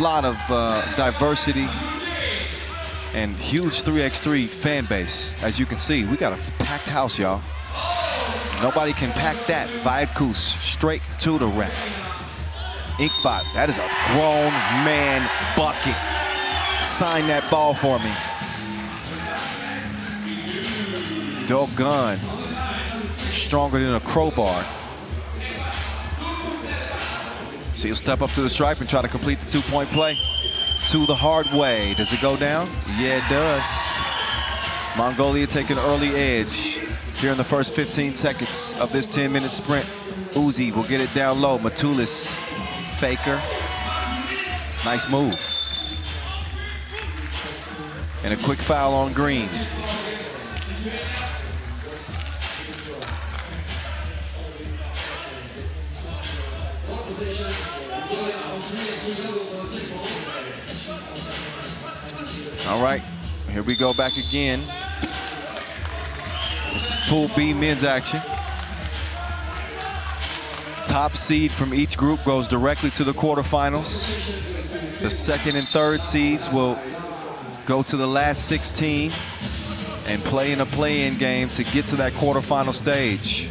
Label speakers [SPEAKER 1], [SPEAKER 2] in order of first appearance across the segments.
[SPEAKER 1] lot of uh, diversity and huge 3x3 fan base. As you can see, we got a packed house, y'all. Nobody can pack that. Vaitkus straight to the rack. Inkbot, that is a grown man bucket. Sign that ball for me. Doggone. Stronger than a crowbar. So he'll step up to the stripe and try to complete the two-point play. To the hard way. Does it go down? Yeah, it does. Mongolia taking an early edge here in the first 15 seconds of this 10-minute sprint. Uzi will get it down low. Matulis, faker. Nice move. And a quick foul on Green. All right, here we go back again. This is Pool B men's action. Top seed from each group goes directly to the quarterfinals. The second and third seeds will go to the last 16 and play in a play-in game to get to that quarterfinal stage.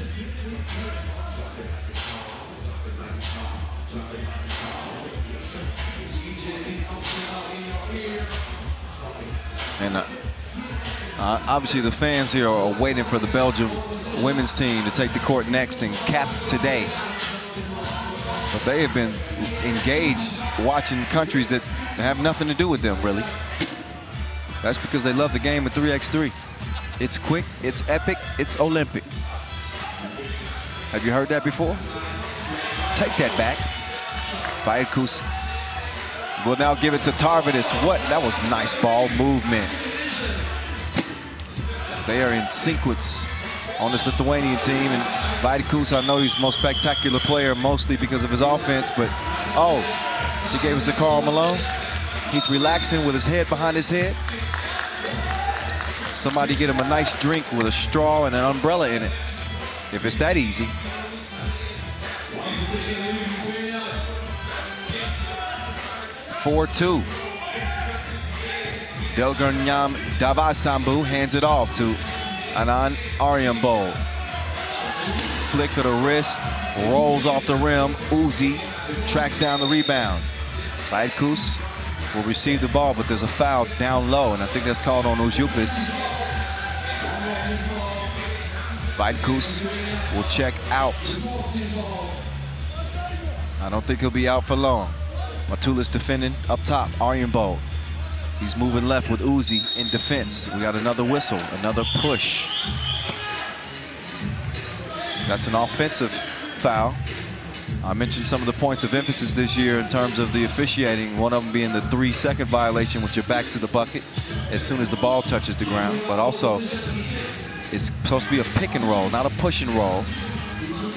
[SPEAKER 1] Obviously the fans here are waiting for the Belgium women's team to take the court next and cap today. But they have been engaged watching countries that have nothing to do with them, really. That's because they love the game of 3x3. It's quick, it's epic, it's Olympic. Have you heard that before? Take that back. Vaitkus will now give it to Tarvidis. What? That was nice ball movement. They are in sequence on this Lithuanian team. And Vaitkus, I know he's most spectacular player, mostly because of his offense, but oh, he gave us the Karl Malone. He's relaxing with his head behind his head. Somebody get him a nice drink with a straw and an umbrella in it. If it's that easy. Four-two. Delgernyam Davaasambuu hands it off to Anand Ariunbold. Flick of the wrist, rolls off the rim. Uzi tracks down the rebound. Vaitkus will receive the ball, but there's a foul down low, and I think that's called on Ujupis. Vaitkus will check out. I don't think he'll be out for long. Matulis defending up top, Ariunbold. He's moving left with Uzi in defense. We got another whistle, another push. That's an offensive foul. I mentioned some of the points of emphasis this year in terms of the officiating, one of them being the three-second violation with your back to the bucket as soon as the ball touches the ground, but also it's supposed to be a pick and roll, not a push and roll.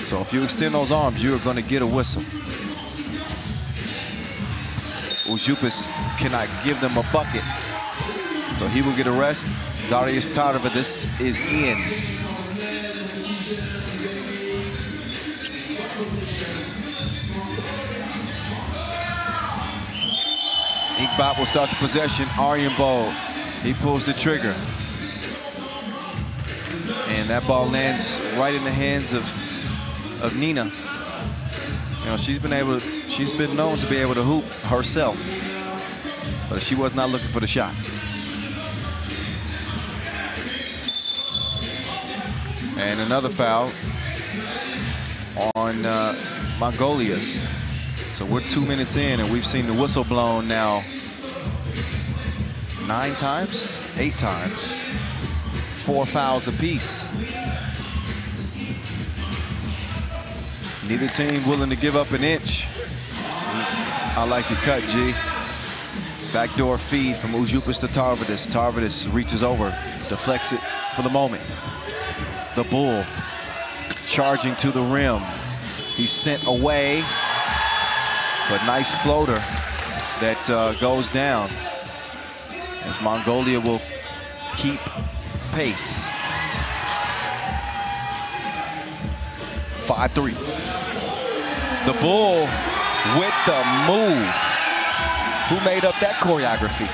[SPEAKER 1] So if you extend those arms, you're going to get a whistle. Ujupis cannot give them a bucket. So he will get a rest. Darius Tarvidis is in. Inkbot will start the possession. Ariunbold, he pulls the trigger. And that ball lands right in the hands of, of Nina. You know, she's been able she's been known to be able to hoop herself, but she was not looking for the shot. And another foul on uh, Mongolia. So we're two minutes in and we've seen the whistle blown now nine times, eight times, four fouls apiece. Neither team willing to give up an inch. I like your cut, G. Backdoor feed from Ujupis to Tarvidis. Tarvidis reaches over, deflects it for the moment. The Bull charging to the rim. He's sent away, but nice floater that uh, goes down as Mongolia will keep pace. 5-3. The Bull with the move. Who made up that choreography?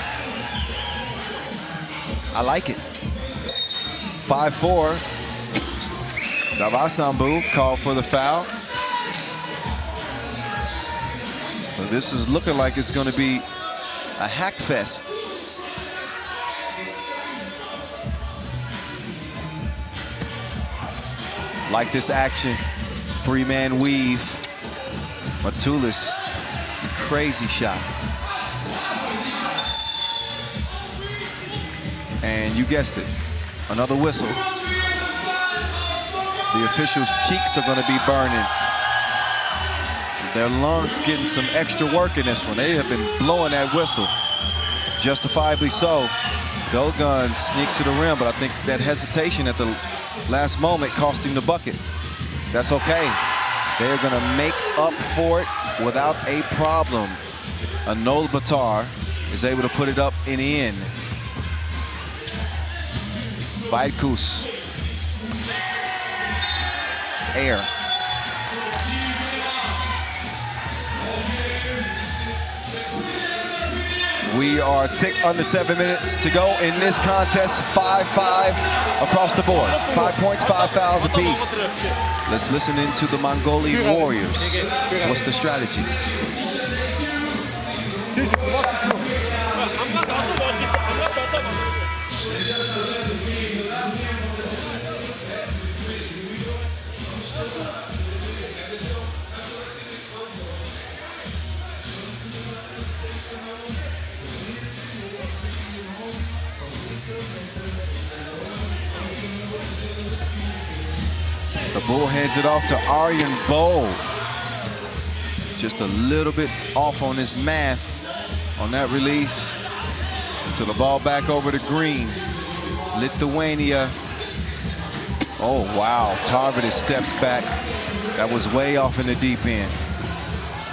[SPEAKER 1] I like it. 5-4. Davaasambuu called for the foul. So this is looking like it's going to be a hack fest. Like this action, three-man weave. Matulis, crazy shot. And you guessed it, another whistle. The officials' cheeks are going to be burning. Their lungs getting some extra work in this one. They have been blowing that whistle, justifiably so. Dogun sneaks to the rim, but I think that hesitation at the last moment cost him the bucket. That's okay. They're going to make up for it without a problem. Anol Batar is able to put it up and in. Vaitkus. Air. We are tick under seven minutes to go in this contest. 5-5 across the board. Five points, five fouls apiece. Let's listen into the Mongolian Warriors. What's the strategy? The Bull hands it off to Aryan Bowl. Just a little bit off on his math on that release. To the ball back over to Green. Lithuania. Oh, wow. Tarvidis steps back. That was way off in the deep end.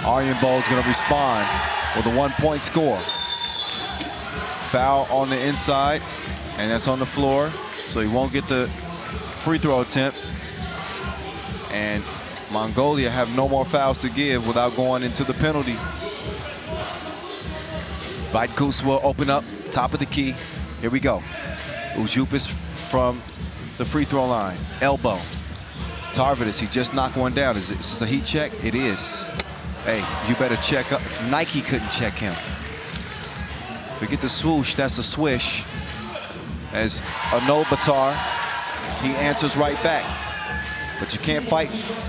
[SPEAKER 1] Ariunbold's going to respond with a one-point score. Foul on the inside, and that's on the floor, so he won't get the free throw attempt. And Mongolia have no more fouls to give without going into the penalty. Vaitkus will open up, top of the key. Here we go. Ujupis from the free throw line. Elbow. Tarvidis, he just knocked one down. Is, this a heat check? It is. Hey, you better check up. Nike couldn't check him. Forget the swoosh, that's a swish. As Anol Batar, he answers right back. But you can't fight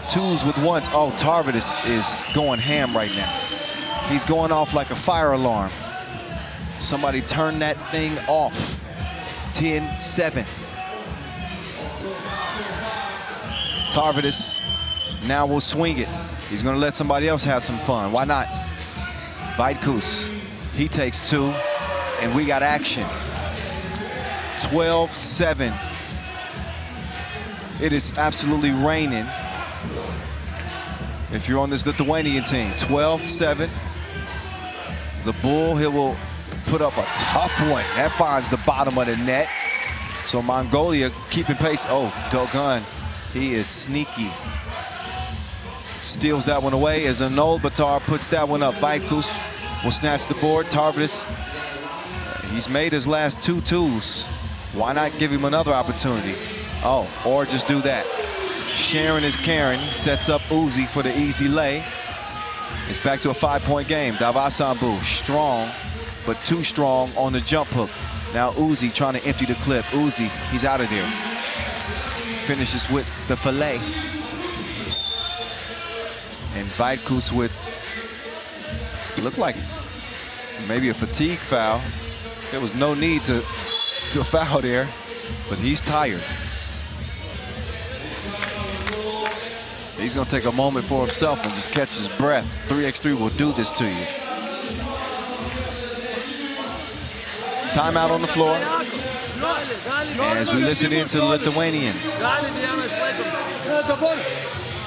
[SPEAKER 1] twos with ones. Oh, Tarvidis is going ham right now. He's going off like a fire alarm. Somebody turn that thing off. 10-7. Tarvidis now will swing it. He's gonna let somebody else have some fun. Why not? Vaitkus, he takes two, and we got action. 12-7. It is absolutely raining. If you're on this Lithuanian team, 12-7. The Bull, he will put up a tough one. That finds the bottom of the net. So Mongolia keeping pace. Oh, Dogun, he is sneaky. Steals that one away as Anol Batar puts that one up. Vaitkus will snatch the board. Tarvidis, he's made his last two twos. Why not give him another opportunity? Oh, or just do that. Sharon is Karen, sets up Uzi for the easy lay. It's back to a five-point game. Davaasambuu, strong, but too strong on the jump hook. Now Uzi trying to empty the clip. Uzi, he's out of there. Finishes with the fillet. And Vaitkus with, look like maybe a fatigue foul. There was no need to, to foul there, but he's tired. He's going to take a moment for himself and just catch his breath. 3x3 will do this to you. Timeout on the floor. As we listen in to the Lithuanians.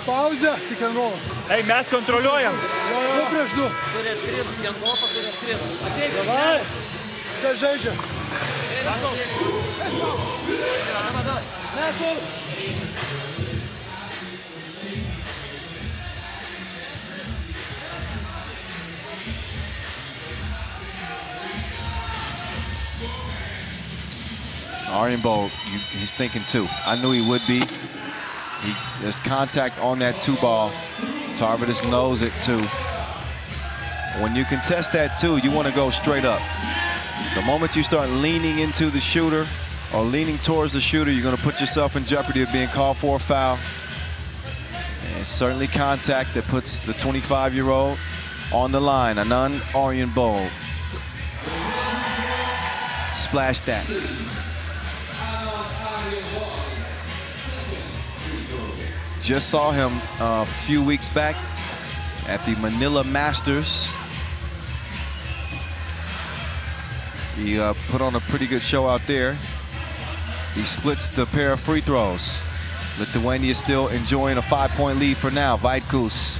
[SPEAKER 2] Pauzė, tik rangovas.
[SPEAKER 3] Ei, mes kontroliuojam.
[SPEAKER 2] Du prieš du.
[SPEAKER 4] Turi skrist, Jankovas turi skrist. Ateik,
[SPEAKER 2] Go, Jaja.
[SPEAKER 4] Yeah, let's
[SPEAKER 2] go. Let's
[SPEAKER 1] go. Let's go. He's thinking too. I knew he would be. He, there's contact on that two ball. Tarvidas knows it too. When you contest that two, you want to go straight up. The moment you start leaning into the shooter or leaning towards the shooter, you're going to put yourself in jeopardy of being called for a foul. And certainly contact that puts the 25-year-old on the line. Anand Ariunbold. Splash that. Just saw him uh, a few weeks back at the Manila Masters. He uh, put on a pretty good show out there. He splits the pair of free throws. Lithuania still enjoying a five-point lead for now. Vaitkus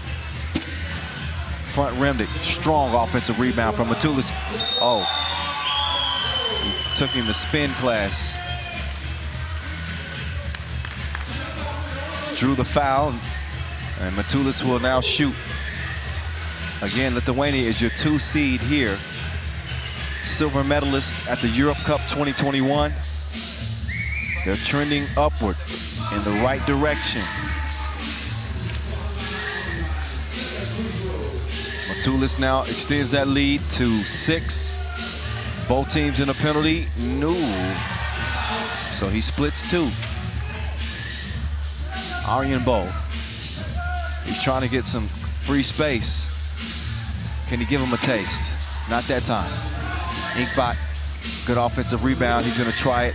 [SPEAKER 1] front rimmed it. Strong offensive rebound from Matulis. Oh, he took him to spin class. Drew the foul, and Matulis will now shoot. Again, Lithuania is your two seed here. Silver medalist at the Europe Cup 2021. They're trending upward in the right direction. Matulis now extends that lead to six. Both teams in a penalty. No. So he splits two. Ariunbold. He's trying to get some free space. Can he give him a taste? Not that time. Inkbot, good offensive rebound. He's going to try it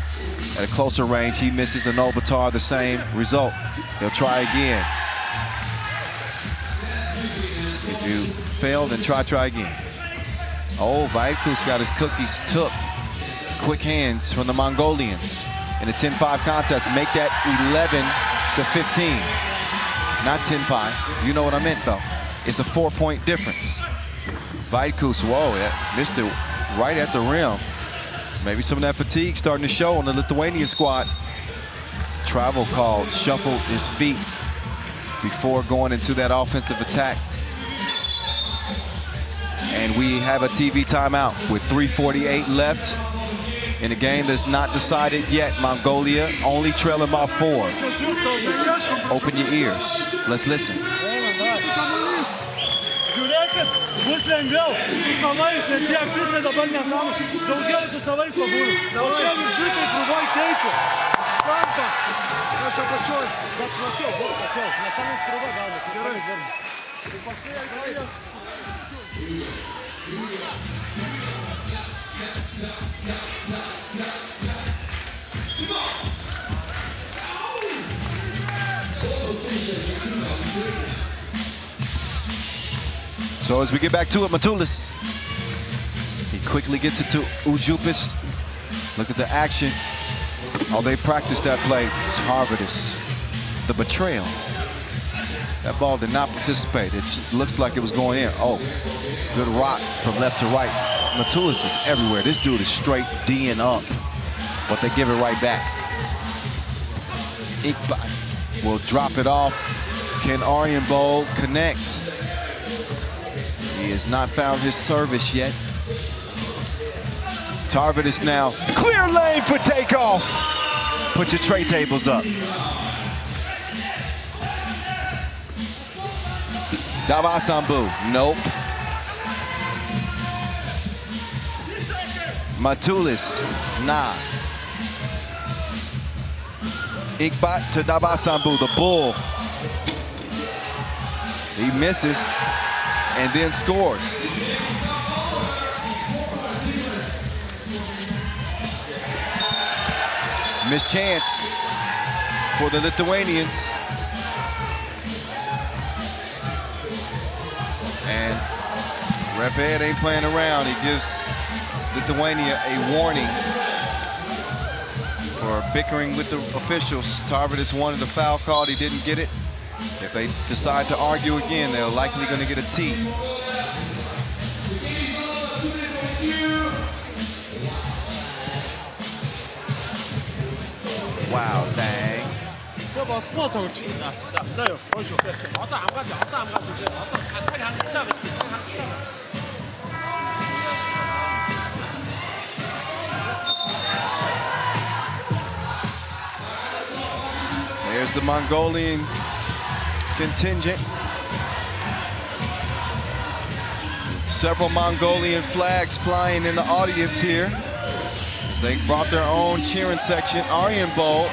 [SPEAKER 1] at a closer range. He misses a Nobatar, the same result. He'll try again. If you fail, then try, try again. Oh, Vaitkus got his cookies took. Quick hands from the Mongolians in a 10-5 contest. Make that 11 to 15. Not 10-5. You know what I meant, though. It's a four-point difference. Vaitkus, whoa, yeah, missed it right at the rim. Maybe some of that fatigue starting to show on the Lithuanian squad. Travel called, shuffled his feet before going into that offensive attack. And we have a TV timeout with 3.48 left in a game that's not decided yet. Mongolia only trailing by four. Open your ears. Let's listen.
[SPEAKER 3] Bus lengviau. Su savais, nes jie visai dabar nesąmonė. Daugiau su savais pabūna. O čia viršukai krūvoj keičia. Planta. Aš apačioj. Bet plačiau, daug plačiau. Nes ten mums krūva gaunasi. Gerai, gerai. Paskui atėjo.
[SPEAKER 1] So as we get back to it, Matulis. He quickly gets it to Ujupis. Look at the action. Oh, they practiced that play. It's Harvardus. The betrayal. That ball did not participate. It looked like it was going in. Oh, good rock from left to right. Matulis is everywhere. This dude is straight D'ing up, but they give it right back. Iqbal will drop it off. Can Ariunbold connect? He has not found his service yet. Tarvidus now. Clear lane for takeoff. Put your tray tables up. Davaasambuu, nope. Matulis, nah. Iqbat to Davaasambuu, the bull. He misses and then scores. Miss chance for the Lithuanians. And Ref Ed ain't playing around. He gives Lithuania a warning for bickering with the officials. Tarvidus wanted a foul called. He didn't get it. If they decide to argue again, they're likely going to get a T. Wow, dang. There's the Mongolian contingent. Several Mongolian flags flying in the audience here. As they brought their own cheering section. Ariunbold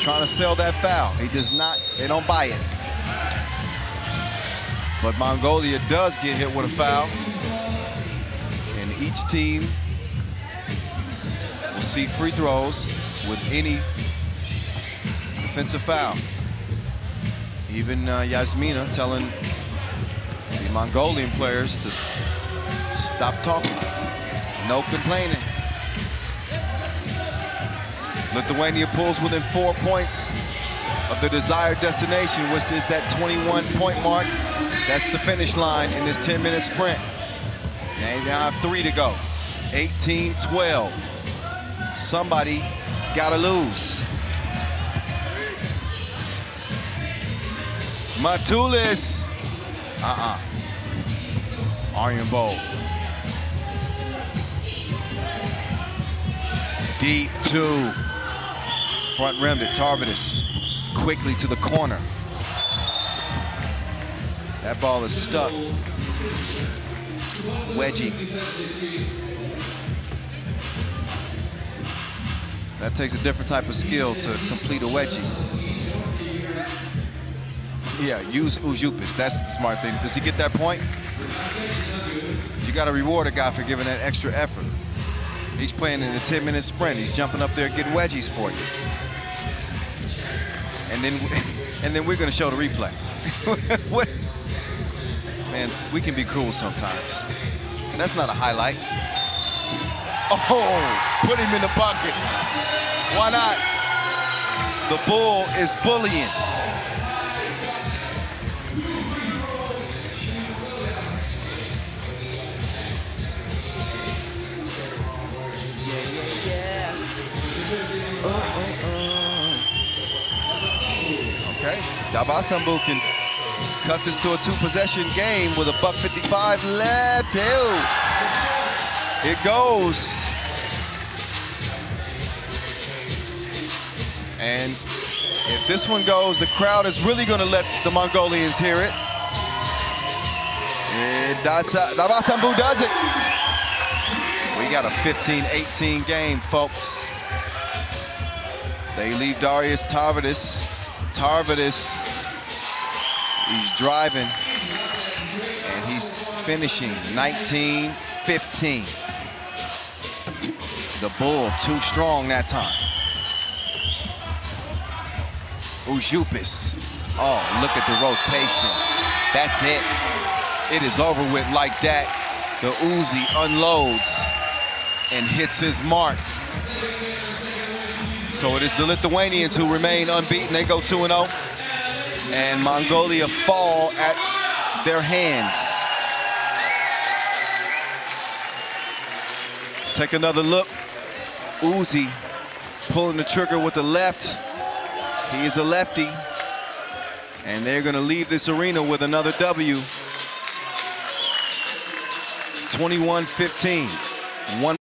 [SPEAKER 1] trying to sell that foul. He does not, they don't buy it. But Mongolia does get hit with a foul. And each team will see free throws with any defensive foul. Even uh, Yasmina telling the Mongolian players to stop talking. No complaining. Lithuania pulls within four points of the desired destination, which is that 21 point mark. That's the finish line in this 10 minute sprint. They now have three to go. 18-12. Somebody's gotta lose. Matulis. Uh-uh. Ariunbold. Deep two. Front rim to Tarvitus. Quickly to the corner. That ball is stuck. Wedgie. That takes a different type of skill to complete a wedgie. Yeah, use Ujupis. That's the smart thing. Does he get that point? You got to reward a guy for giving that extra effort. He's playing in a 10-minute sprint. He's jumping up there getting wedgies for you. And then, and then we're going to show the replay. Man, we can be cruel sometimes. That's not a highlight. Oh, put him in the bucket. Why not? The bull is bullying. Okay, Davaasambuu can cut this to a two-possession game with a buck 55 left. Ew. It goes. And if this one goes, the crowd is really going to let the Mongolians hear it. And Davaasambuu does it. We got a 15-18 game, folks. They leave Darius Tarvidis. Tarvidis, he's driving, and he's finishing 19-15. The Bull too strong that time. Ujupis. Oh, look at the rotation. That's it. It is over with like that. The Uzi unloads and hits his mark. So it is the Lithuanians who remain unbeaten. They go 2-0. And Mongolia fall at their hands. Take another look. Uzi pulling the trigger with the left. He is a lefty. And they're going to leave this arena with another W. 21-15. One